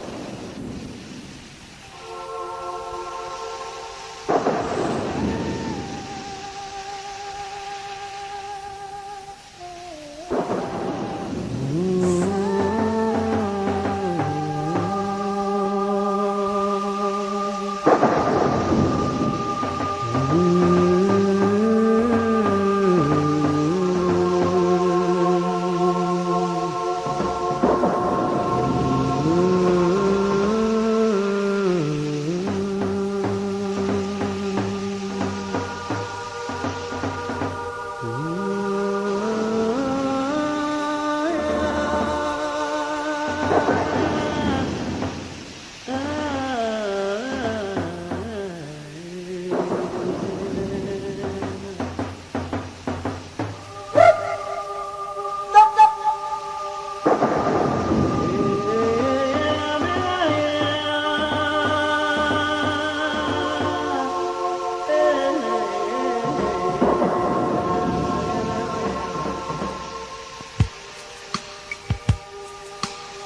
あっ。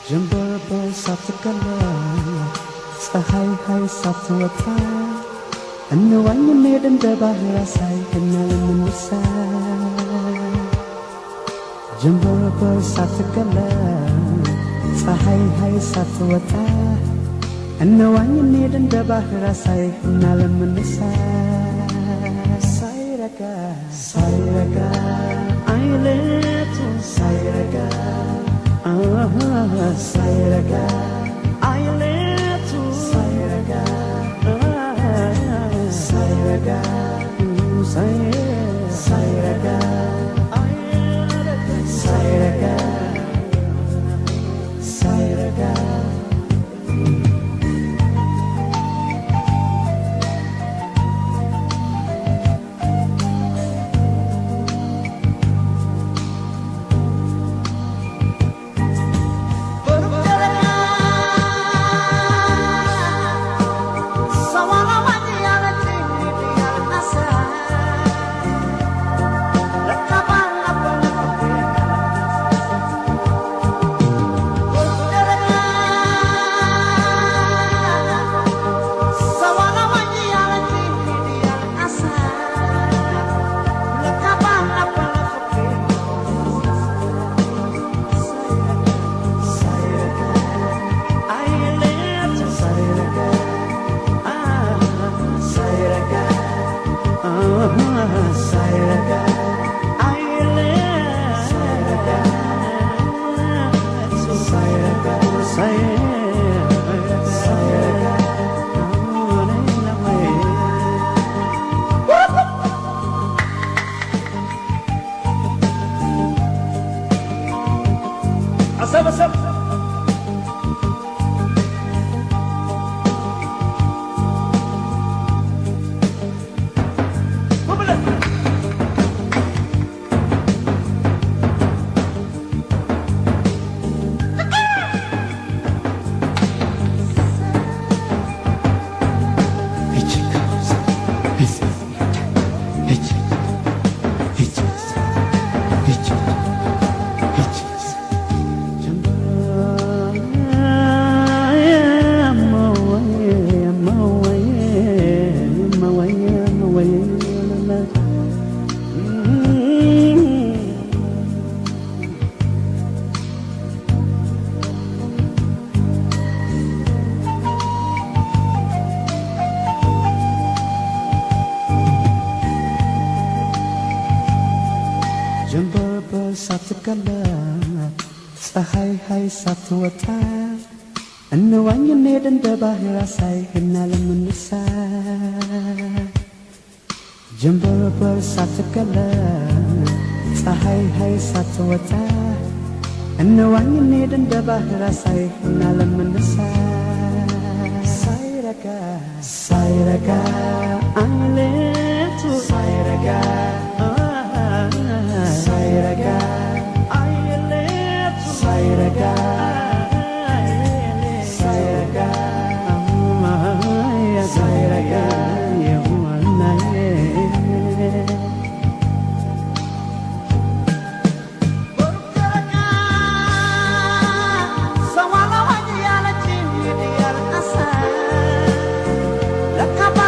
ሳትቀላ ፀሐይ ሀይ ሳትወጣ እንዋኝ እንሄድ እንደ ባህር አሳይ እናለምንሳ ጀንበር በር ሳትቀላ ፀሐይ ሀይ ሳትወጣ እንዋኝ እንሄድ እንደ ባህር አሳይ እናለምንሳ ሳይረጋ ሳይረጋ Sayaka Aileto Sayaka Sayaka Sayaka በር ሳትቀላ ፀሐይ ሀይ ሳትወጣ እንዋኝ እንሄድ እንደ ባህር አሳይ እናለምንሳ ጀንበር በር ሳትቀላ ፀሐይ ሀይ ሳትወጣ እንዋኝ እንሄድ እንደ ባህር አሳይ እናለምንሳ ሳይረጋ ሳይረጋ አይሌቱ ሳይረጋ How about